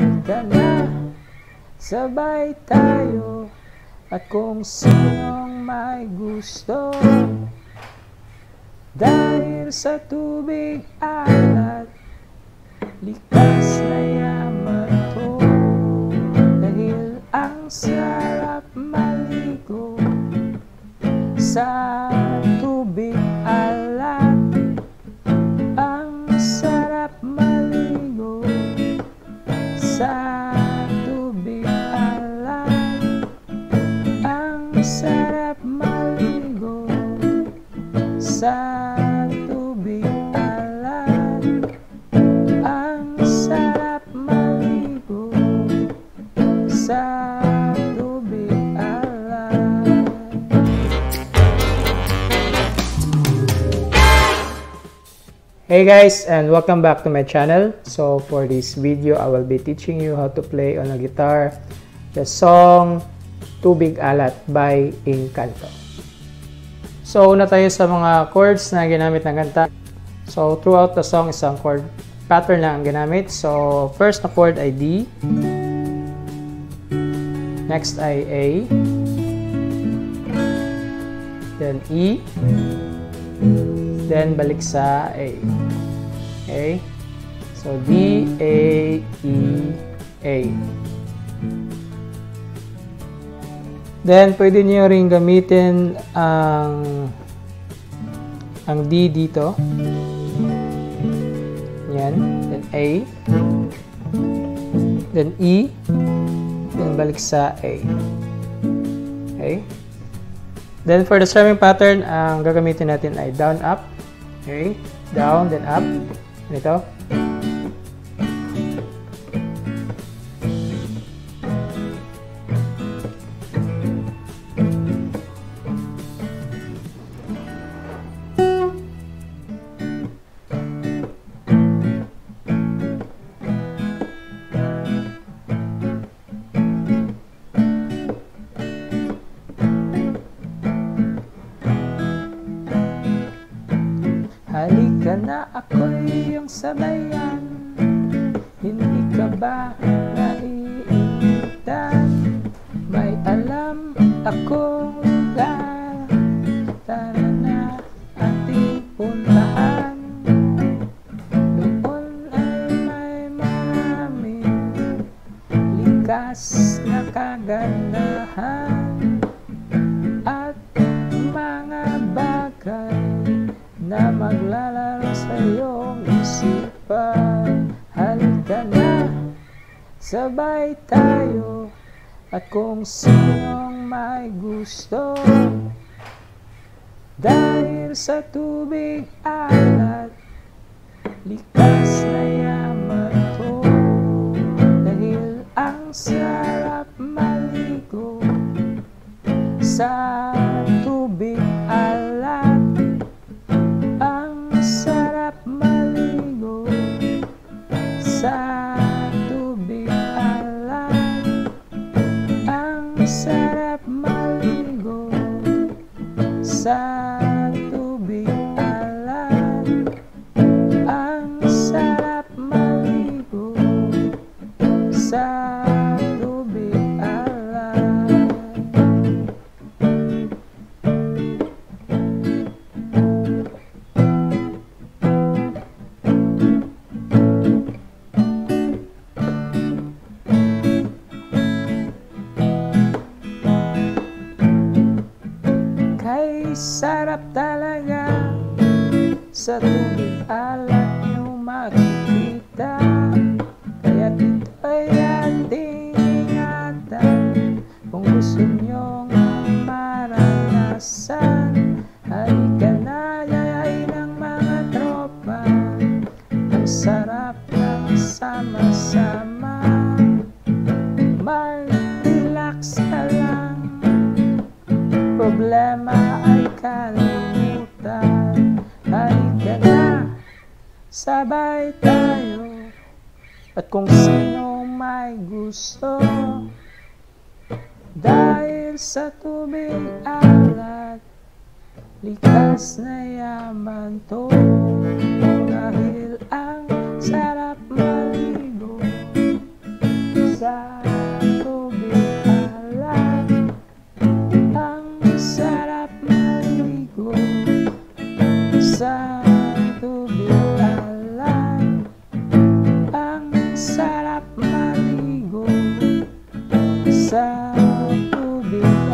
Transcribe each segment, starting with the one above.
Halika na, sabay tayo. At kung sinong may gusto. Dahil sa tubig alat Likas na yaman to. Dahil ang sarap maligo Sa tubig. Alat Ang sarap maligo Sa Hey guys and welcome back to my channel. So for this video, I will be teaching you how to play on a guitar the song Tubig Alat by Encanto. So una tayo sa mga chords na ginamit ng kanta. So throughout the song, isang chord pattern lang ang ginamit. So first na chord ay D. Next ay A. Then E. Then balik sa A. Okay? So D, A, E, A. Then pwede niyo ring gamitin ang ang D dito. Yan. Then A. Then E. Then balik sa A. Okay? Then for the strumming pattern, ang gagamitin natin ay down up. Okay? Down then up. Ganito. Iyong sabayan Hindi ka ba naiinitan? May alam akong lugar Tara na ating puntahan Doon ay may maraming Likas na kagandahan na maglalaro sa iyong isipan Halika na, sabay tayo. At kung sinong may gusto Dahil sa tubig alat Likas na yaman to. Dahil ang sarap maligo Sa Ang sarap maligo sa sa tubig alat niyo makikita Kaya dito'y ating ingatan Kung gusto niyong maranasan Halika na yayay ng mga tropa. Ang sarap ng sama-sama Sabay tayo. At kung sino may gusto Dahil sa tubig alat Likas na yaman to. Dahil ang sarap maligo Sa tubig alat Ang sarap maligo.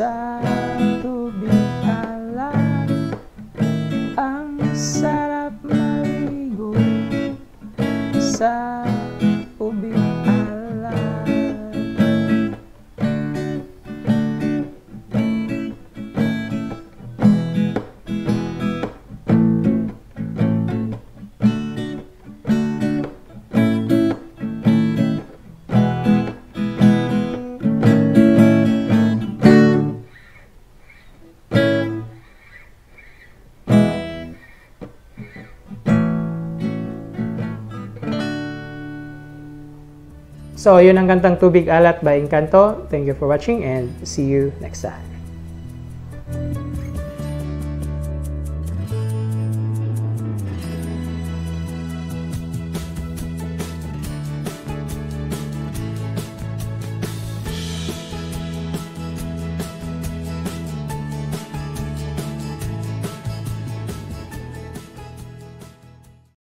sa tubig alat. Ang sarap maligo sa So, yun ang kantang Tubig Alat by Encanto. Thank you for watching and see you next time.